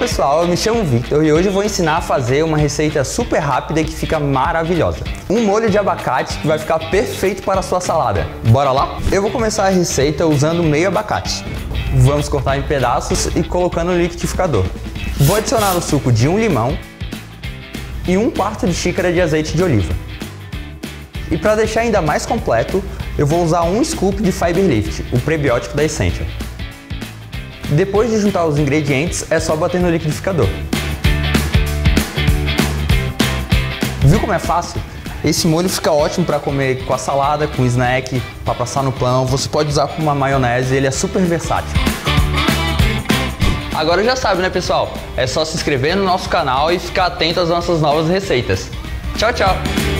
pessoal, eu me chamo Victor e hoje eu vou ensinar a fazer uma receita super rápida que fica maravilhosa. Um molho de abacate que vai ficar perfeito para a sua salada. Bora lá? Eu vou começar a receita usando meio abacate. Vamos cortar em pedaços e colocando no liquidificador. Vou adicionar o suco de um limão e um quarto de xícara de azeite de oliva. E para deixar ainda mais completo, eu vou usar um scoop de Fiber Lift, o prebiótico da Essentia. Depois de juntar os ingredientes, é só bater no liquidificador. Viu como é fácil? Esse molho fica ótimo para comer com a salada, com snack, para passar no pão. Você pode usar com uma maionese, ele é super versátil. Agora já sabe, né, pessoal? É só se inscrever no nosso canal e ficar atento às nossas novas receitas. Tchau, tchau!